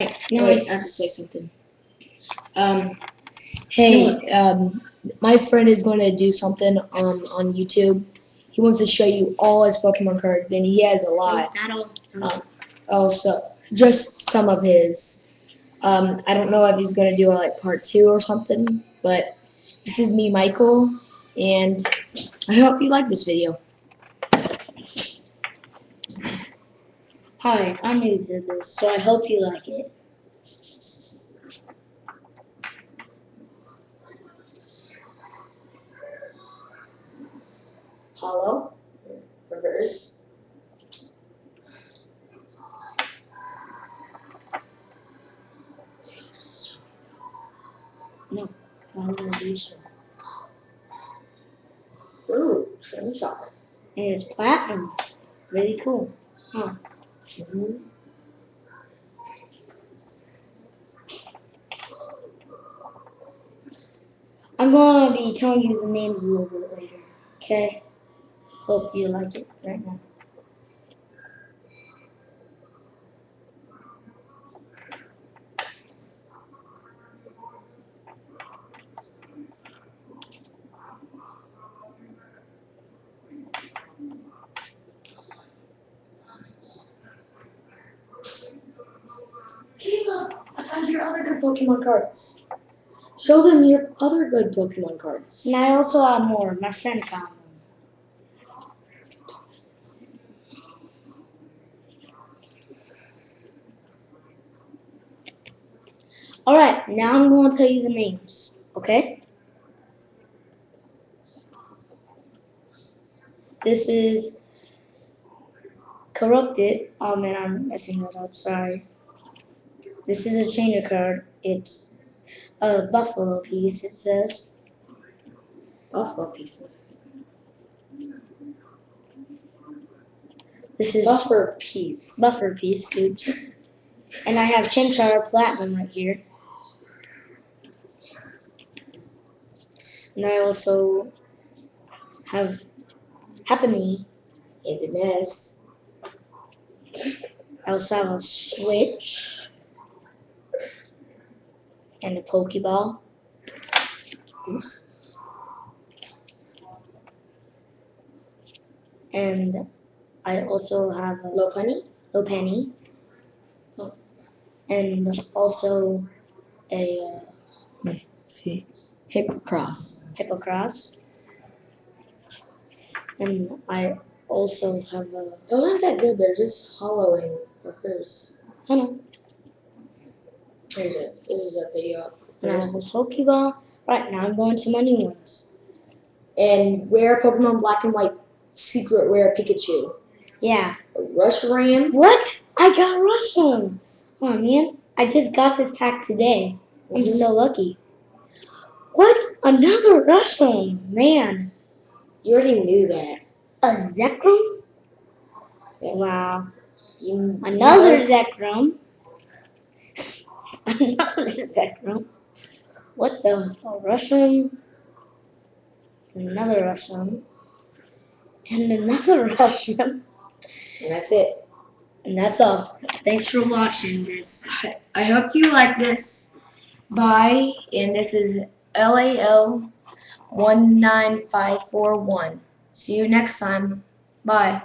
No, Wait, wait. I have to say something. Um, hey, um, my friend is going to do something um, on YouTube. He wants to show you all his Pokemon cards, and he has a lot. Not all. Um, also, just some of his. Um, I don't know if he's going to do a, like part two or something, but this is me, Michael, and I hope you like this video. Hi, I'm new to this, so I hope you like it. Holo, reverse. Foundation. Ooh, trim shot. And it's platinum. Really cool. I'm gonna be telling you the names a little bit later. Okay? Hope you like it right now. Caleb, I found your other good Pokemon cards. Show them your other good Pokemon cards. And I also have more. My friend found them. Alright, now I'm going to tell you the names. Okay? This is Corrupted. Oh man, I'm messing that up. Sorry. This is a trainer card. It's a buffalo piece, it says. Buffalo pieces. This is Buffer piece. buffer piece, oops. And I have Chimchar Platinum right here. And I also have Happiny. the nest. I also have a Switch. And a Pokeball. Oops. And I also have a Low punny. Lopunny. And also a uh, See. Hippocross. Hippocross. And I also have a Those aren't that good. They're just hollowing of reverse. I know. Here's it. This is a video. And I have First. a Pokeball. Right now I'm going to my new ones. And rare Pokemon Black and White secret rare Pikachu. Yeah. A Reshiram. What? I got Rush Reshiram. Oh man, I just got this pack today. I'm Mhm. so lucky. What? Another Reshiram. Man. You already knew that. A Zekrom? Yeah. Wow. You, Another Zekrom. Another Zekrom. What the? A Reshiram. Another Reshiram. And another Reshiram. And that's it. And that's all. Thanks for watching this. I hope you like this. Bye. And this is LAL 19541. See you next time. Bye.